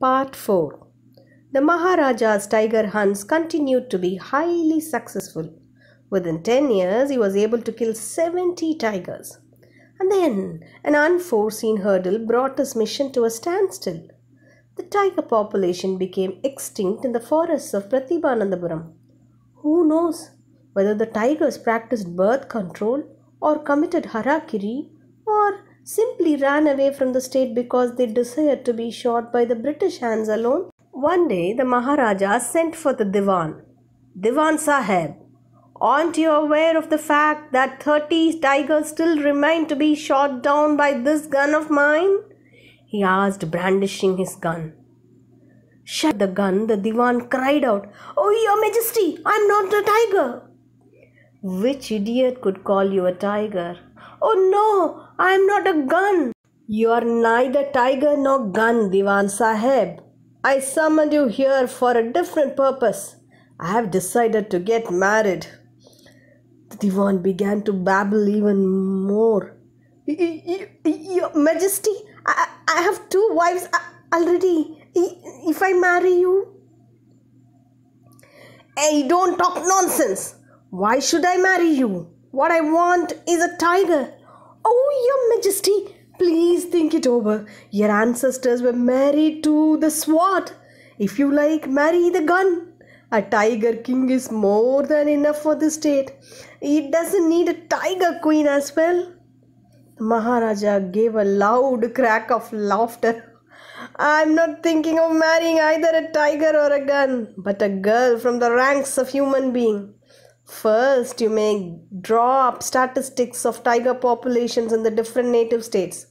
Part 4 The Maharaja's tiger hunts continued to be highly successful. Within 10 years, he was able to kill 70 tigers. And then, an unforeseen hurdle brought his mission to a standstill. The tiger population became extinct in the forests of Pratibhanandapuram. Who knows whether the tigers practiced birth control or committed harakiri or simply ran away from the state because they desired to be shot by the British hands alone? One day, the Maharaja sent for the Diwan. Diwan Sahib, aren't you aware of the fact that 30 tigers still remain to be shot down by this gun of mine? He asked, brandishing his gun. Shut the gun, the Diwan cried out. Oh, Your Majesty, I'm not a tiger. Which idiot could call you a tiger? Oh no, I am not a gun. You are neither tiger nor gun, Diwan Sahib. I summoned you here for a different purpose. I have decided to get married. The Diwan began to babble even more. Your Majesty, I, I have two wives already. If I marry you. Hey, don't talk nonsense. Why should I marry you? What I want is a tiger. Oh, Your Majesty, please think it over. Your ancestors were married to the sword. If you like, marry the gun. A tiger king is more than enough for the state. It doesn't need a tiger queen as well. Maharaja gave a loud crack of laughter. I'm not thinking of marrying either a tiger or a gun, but a girl from the ranks of human being. First, you may draw up statistics of tiger populations in the different native states.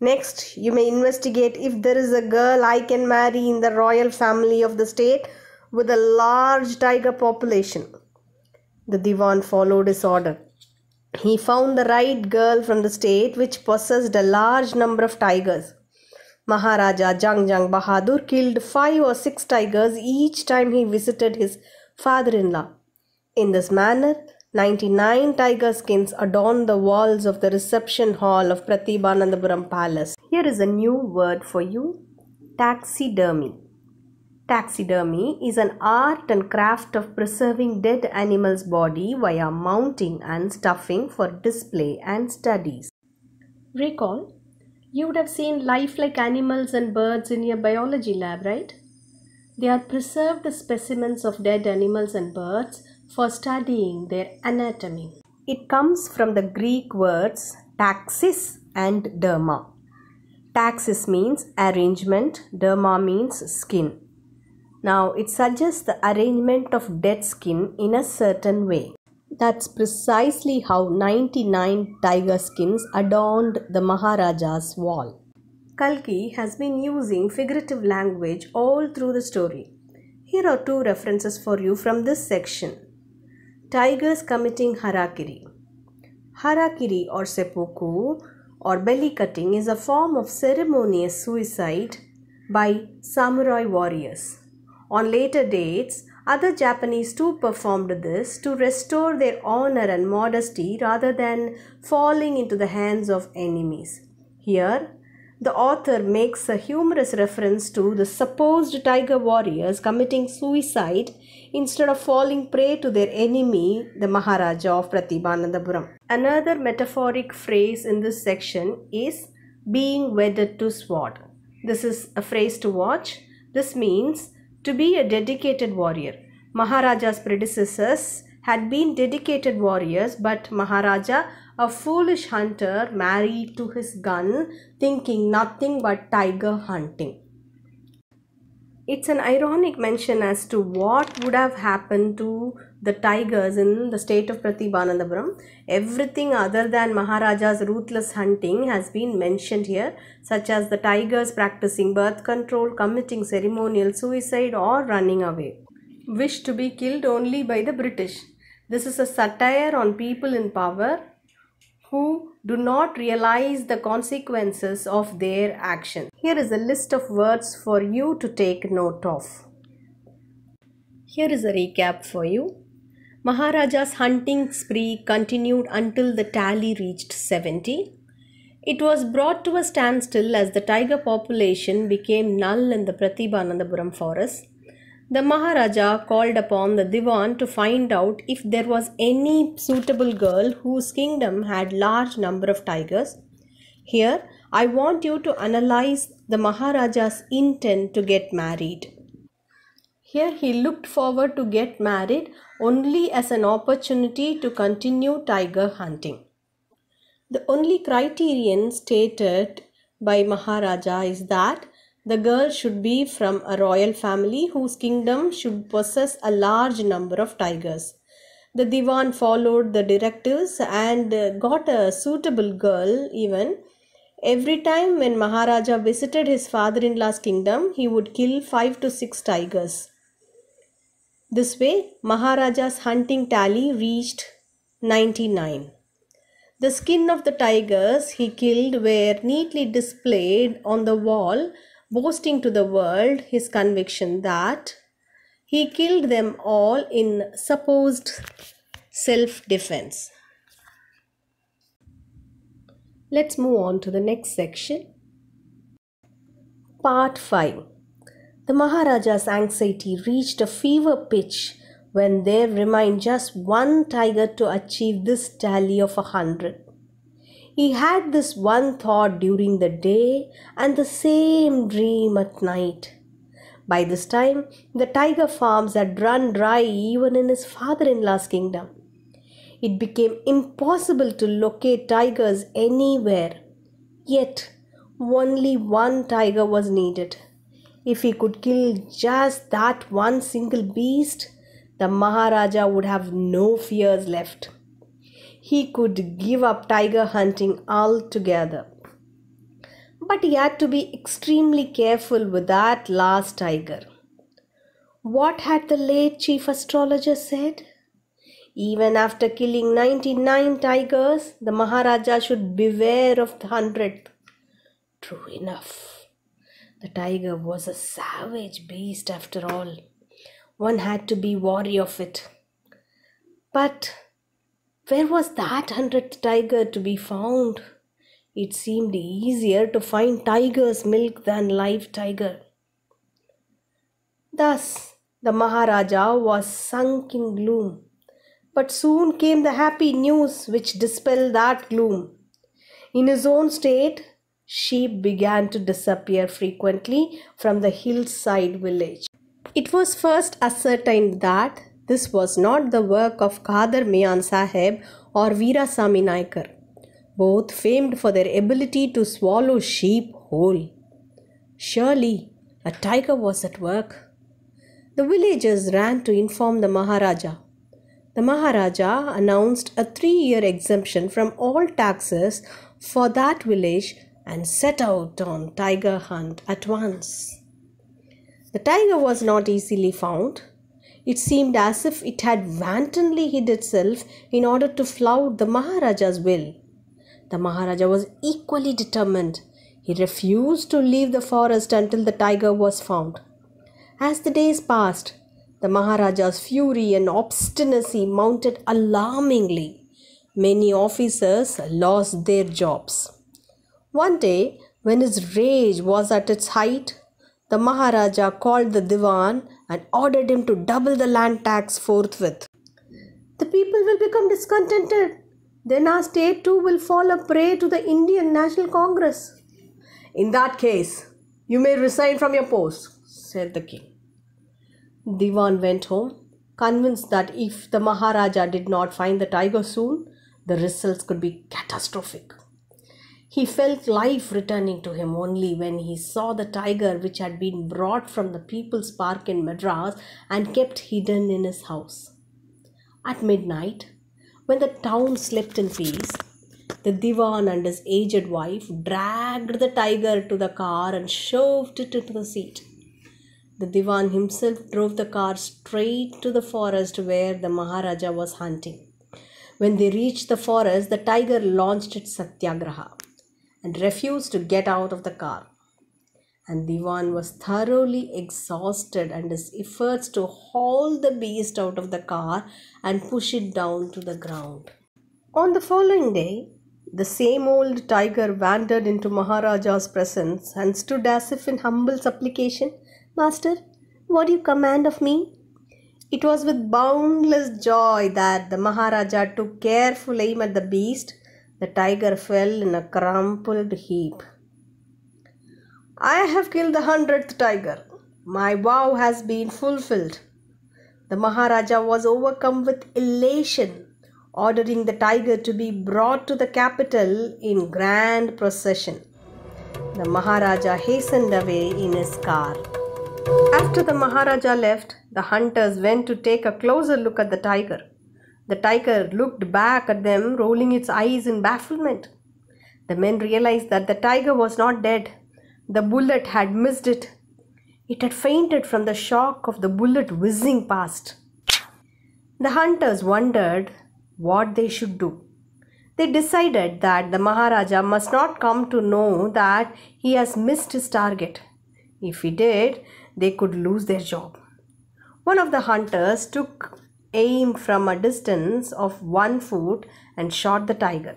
Next, you may investigate if there is a girl I can marry in the royal family of the state with a large tiger population. The Diwan followed his order. He found the right girl from the state which possessed a large number of tigers. Maharaja Jung Jung Bahadur killed five or six tigers each time he visited his father in law. In this manner, 99 tiger skins adorn the walls of the reception hall of Pratibhanandapuram Palace. Here is a new word for you taxidermy. Taxidermy is an art and craft of preserving dead animals' body via mounting and stuffing for display and studies. Recall, you would have seen lifelike animals and birds in your biology lab, right? They are preserved specimens of dead animals and birds for studying their anatomy. It comes from the Greek words taxis and derma. Taxis means arrangement, derma means skin. Now it suggests the arrangement of dead skin in a certain way. That's precisely how 99 tiger skins adorned the Maharaja's wall. Kalki has been using figurative language all through the story. Here are two references for you from this section. Tigers committing harakiri. Harakiri or seppuku or belly cutting is a form of ceremonious suicide by samurai warriors. On later dates, other Japanese too performed this to restore their honor and modesty rather than falling into the hands of enemies. Here, the author makes a humorous reference to the supposed tiger warriors committing suicide instead of falling prey to their enemy, the Maharaja of Pratibhanandapuram. Another metaphoric phrase in this section is being wedded to sword. This is a phrase to watch. This means to be a dedicated warrior. Maharaja's predecessors had been dedicated warriors, but Maharaja, a foolish hunter, married to his gun, thinking nothing but tiger hunting. It's an ironic mention as to what would have happened to the tigers in the state of Pratibhanandapuram. Everything other than Maharaja's ruthless hunting has been mentioned here, such as the tigers practicing birth control, committing ceremonial suicide, or running away. Wish to be killed only by the British. This is a satire on people in power who do not realize the consequences of their action. Here is a list of words for you to take note of. Here is a recap for you. Maharaja's hunting spree continued until the tally reached 70. It was brought to a standstill as the tiger population became null in the Pratibhanandapuram forest. The Maharaja called upon the Diwan to find out if there was any suitable girl whose kingdom had large number of tigers. Here, I want you to analyze the Maharaja's intent to get married. Here he looked forward to get married only as an opportunity to continue tiger hunting. The only criterion stated by Maharaja is that the girl should be from a royal family whose kingdom should possess a large number of tigers. The Diwan followed the directives and got a suitable girl even. Every time when Maharaja visited his father in law's kingdom, he would kill five to six tigers. This way, Maharaja's hunting tally reached 99. The skin of the tigers he killed were neatly displayed on the wall, boasting to the world his conviction that he killed them all in supposed self defense. Let's move on to the next section. Part 5 The Maharaja's anxiety reached a fever pitch when there remained just one tiger to achieve this tally of a hundred. He had this one thought during the day and the same dream at night. By this time, the tiger farms had run dry even in his father in law's kingdom. It became impossible to locate tigers anywhere. Yet, only one tiger was needed. If he could kill just that one single beast, the Maharaja would have no fears left. He could give up tiger hunting altogether. But he had to be extremely careful with that last tiger. What had the late chief astrologer said? Even after killing 99 tigers, the Maharaja should beware of the hundredth. True enough. The tiger was a savage beast after all. One had to be wary of it. But where was that hundredth tiger to be found? It seemed easier to find tiger's milk than live tiger. Thus, the Maharaja was sunk in gloom. But soon came the happy news which dispelled that gloom. In his own state, sheep began to disappear frequently from the hillside village. It was first ascertained that this was not the work of Kadar Mian Sahib or Veerasamy Naikar, both famed for their ability to swallow sheep whole. Surely a tiger was at work. The villagers ran to inform the Maharaja. The Maharaja announced a three year exemption from all taxes for that village and set out on tiger hunt at once. The tiger was not easily found. It seemed as if it had wantonly hid itself in order to flout the Maharaja's will. The Maharaja was equally determined. He refused to leave the forest until the tiger was found. As the days passed, the Maharaja's fury and obstinacy mounted alarmingly. Many officers lost their jobs. One day, when his rage was at its height, the Maharaja called the Diwan and ordered him to double the land tax forthwith. The people will become discontented. Then our state too will fall a prey to the Indian National Congress. In that case, you may resign from your post, said the king. Diwan went home, convinced that if the Maharaja did not find the tiger soon, the results could be catastrophic. He felt life returning to him only when he saw the tiger which had been brought from the People's Park in Madras and kept hidden in his house. At midnight, when the town slept in peace, the Diwan and his aged wife dragged the tiger to the car and shoved it into the seat. The Diwan himself drove the car straight to the forest where the Maharaja was hunting. When they reached the forest, the tiger launched its satyagraha and refused to get out of the car. And Diwan was thoroughly exhausted and his efforts to haul the beast out of the car and push it down to the ground. On the following day, the same old tiger wandered into Maharaja's presence and stood as if in humble supplication. Master, what do you command of me? It was with boundless joy that the Maharaja took careful aim at the beast. The tiger fell in a crumpled heap. I have killed the hundredth tiger. My vow has been fulfilled. The Maharaja was overcome with elation, ordering the tiger to be brought to the capital in grand procession. The Maharaja hastened away in his car. After the Maharaja left, the hunters went to take a closer look at the tiger. The tiger looked back at them, rolling its eyes in bafflement. The men realized that the tiger was not dead. The bullet had missed it. It had fainted from the shock of the bullet whizzing past. The hunters wondered what they should do. They decided that the Maharaja must not come to know that he has missed his target. If he did, they could lose their job. One of the hunters took aim from a distance of one foot and shot the tiger.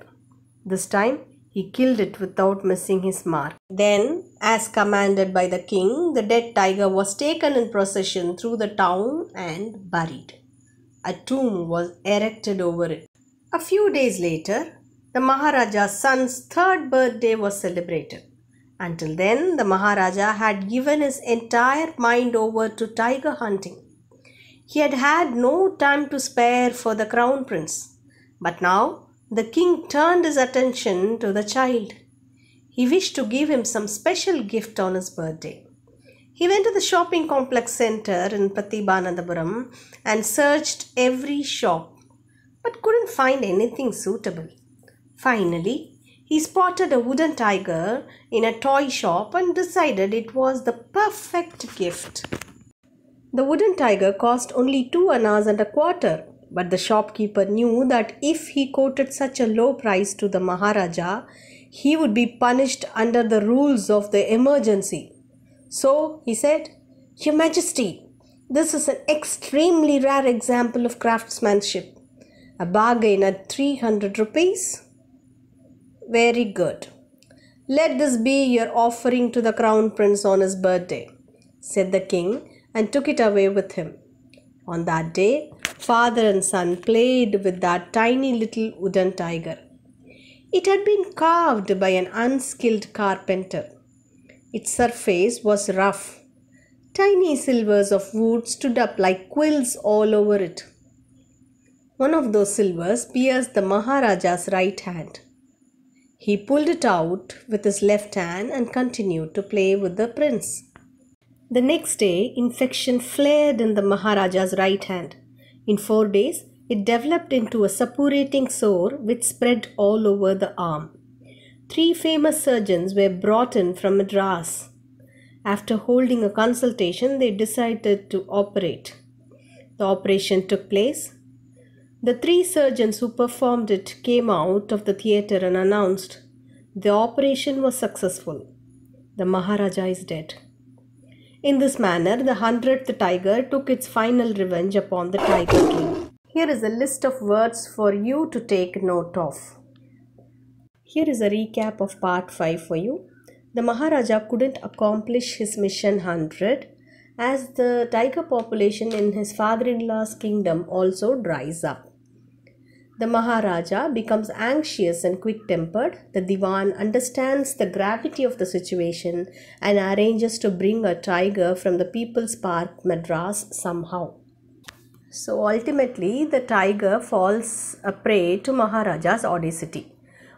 This time he killed it without missing his mark. Then, as commanded by the king, the dead tiger was taken in procession through the town and buried. A tomb was erected over it. A few days later, the Maharaja's son's third birthday was celebrated. Until then, the Maharaja had given his entire mind over to tiger hunting. He had had no time to spare for the crown prince. But now the king turned his attention to the child. He wished to give him some special gift on his birthday. He went to the shopping complex center in Pratibhanandapuram and searched every shop but couldn't find anything suitable. Finally, he spotted a wooden tiger in a toy shop and decided it was the perfect gift. The wooden tiger cost only two annas and a quarter, but the shopkeeper knew that if he quoted such a low price to the Maharaja, he would be punished under the rules of the emergency. So he said, Your Majesty, this is an extremely rare example of craftsmanship. A bargain at 300 rupees? Very good. Let this be your offering to the crown prince on his birthday, said the king and took it away with him. On that day, father and son played with that tiny little wooden tiger. It had been carved by an unskilled carpenter. Its surface was rough. Tiny silvers of wood stood up like quills all over it. One of those silvers pierced the Maharaja's right hand. He pulled it out with his left hand and continued to play with the prince. The next day, infection flared in the Maharaja's right hand. In four days, it developed into a suppurating sore which spread all over the arm. Three famous surgeons were brought in from Madras. After holding a consultation, they decided to operate. The operation took place. The three surgeons who performed it came out of the theatre and announced, The operation was successful. The Maharaja is dead. In this manner, the hundredth tiger took its final revenge upon the Tiger King. Here is a list of words for you to take note of. Here is a recap of part 5 for you. The Maharaja couldn't accomplish his mission 100 as the tiger population in his father in law's kingdom also dries up. The Maharaja becomes anxious and quick tempered. The Diwan understands the gravity of the situation and arranges to bring a tiger from the People's Park, Madras, somehow. So ultimately, the tiger falls a prey to Maharaja's audacity.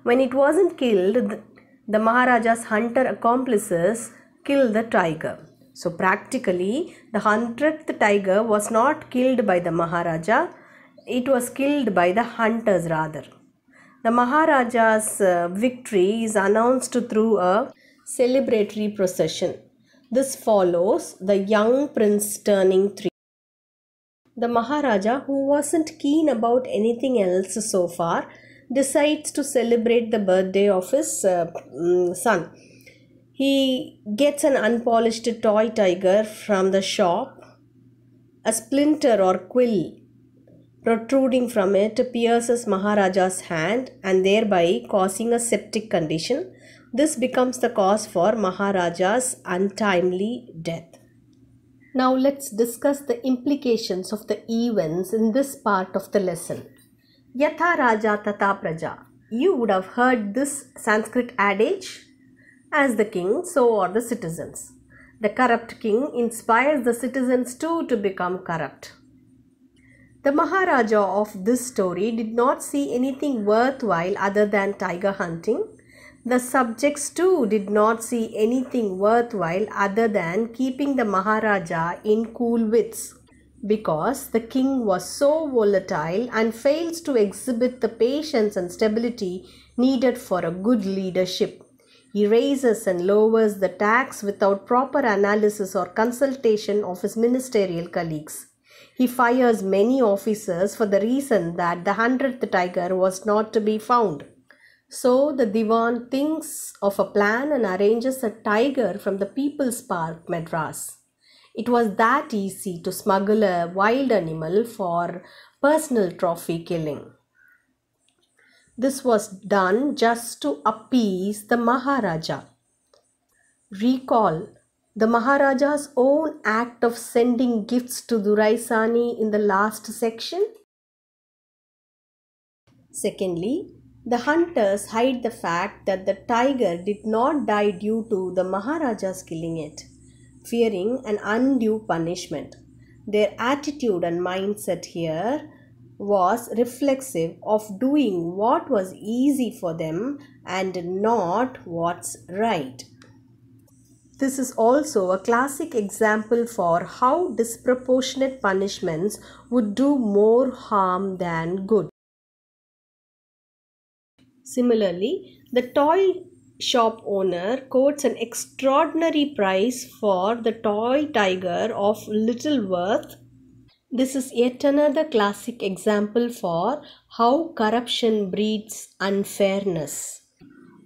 When it wasn't killed, the Maharaja's hunter accomplices kill the tiger. So practically, the hundredth tiger was not killed by the Maharaja, it was killed by the hunters rather. The Maharaja's uh, victory is announced through a celebratory procession. This follows the young prince turning three. The Maharaja, who wasn't keen about anything else so far, decides to celebrate the birthday of his uh, mm, son. He gets an unpolished toy tiger from the shop, a splinter or quill protruding from it pierces Maharaja's hand and thereby causing a septic condition. This becomes the cause for Maharaja's untimely death. Now let's discuss the implications of the events in this part of the lesson. Yatha Raja Tatha Praja. You would have heard this Sanskrit adage as the king, so are the citizens. The corrupt king inspires the citizens too to become corrupt. The Maharaja of this story did not see anything worthwhile other than tiger hunting. The subjects too did not see anything worthwhile other than keeping the Maharaja in cool wits because the king was so volatile and fails to exhibit the patience and stability needed for a good leadership. He raises and lowers the tax without proper analysis or consultation of his ministerial colleagues. He fires many officers for the reason that the hundredth tiger was not to be found. So the Diwan thinks of a plan and arranges a tiger from the People's Park, Madras. It was that easy to smuggle a wild animal for personal trophy killing. This was done just to appease the Maharaja. Recall the Maharaja's own act of sending gifts to Duraisani in the last section. Secondly, the hunters hide the fact that the tiger did not die due to the Maharaja's killing it fearing an undue punishment. Their attitude and mindset here was reflexive of doing what was easy for them and not what's right. This is also a classic example for how disproportionate punishments would do more harm than good. Similarly, the toy shop owner quotes an extraordinary price for the toy tiger of little worth. This is yet another classic example for how corruption breeds unfairness.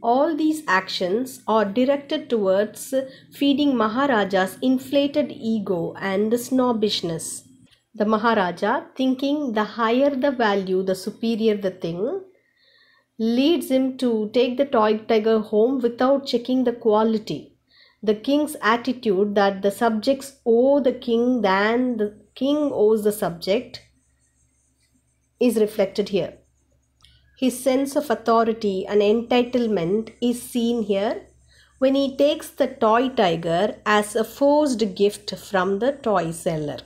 All these actions are directed towards feeding Maharaja's inflated ego and snobbishness. The Maharaja, thinking the higher the value, the superior the thing, leads him to take the toy tiger home without checking the quality. The king's attitude that the subjects owe the king than the king owes the subject is reflected here. His sense of authority and entitlement is seen here when he takes the toy tiger as a forced gift from the toy seller.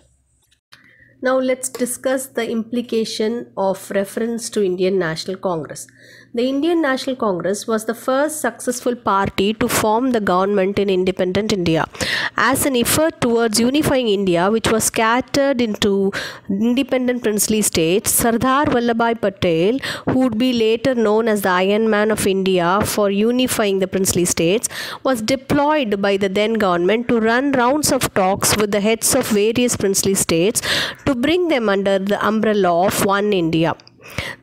Now let's discuss the implication of reference to Indian National Congress. The Indian National Congress was the first successful party to form the government in independent India. As an effort towards unifying India, which was scattered into independent princely states, Sardar Vallabhbhai Patel, who would be later known as the Iron Man of India for unifying the princely states, was deployed by the then government to run rounds of talks with the heads of various princely states to bring them under the umbrella of one India.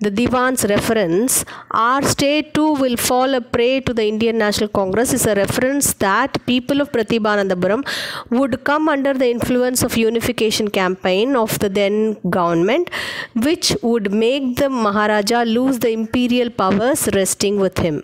The Diwan's reference, our state too will fall a prey to the Indian National Congress, is a reference that people of Pratibhanandapuram would come under the influence of unification campaign of the then government, which would make the Maharaja lose the imperial powers resting with him.